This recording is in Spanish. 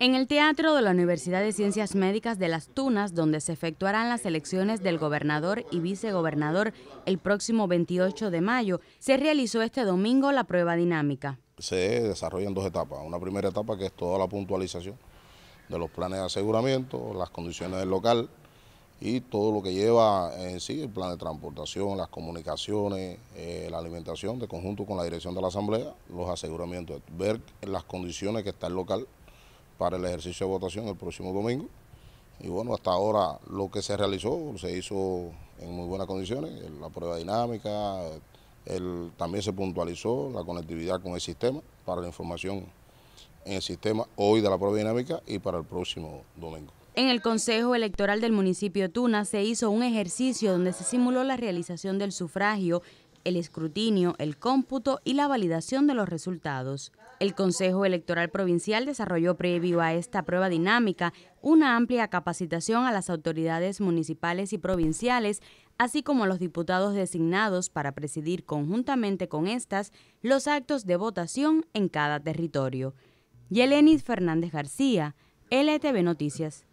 En el Teatro de la Universidad de Ciencias Médicas de Las Tunas, donde se efectuarán las elecciones del gobernador y vicegobernador el próximo 28 de mayo, se realizó este domingo la prueba dinámica. Se desarrollan dos etapas. Una primera etapa que es toda la puntualización de los planes de aseguramiento, las condiciones del local y todo lo que lleva en sí el plan de transportación, las comunicaciones, eh, la alimentación, de conjunto con la dirección de la Asamblea, los aseguramientos, ver las condiciones que está el local para el ejercicio de votación el próximo domingo. Y bueno, hasta ahora lo que se realizó se hizo en muy buenas condiciones, la prueba dinámica, también se puntualizó la conectividad con el sistema para la información en el sistema hoy de la prueba dinámica y para el próximo domingo. En el Consejo Electoral del municipio Tuna se hizo un ejercicio donde se simuló la realización del sufragio el escrutinio, el cómputo y la validación de los resultados. El Consejo Electoral Provincial desarrolló previo a esta prueba dinámica una amplia capacitación a las autoridades municipales y provinciales, así como a los diputados designados para presidir conjuntamente con estas los actos de votación en cada territorio. Yelenis Fernández García, LTV Noticias.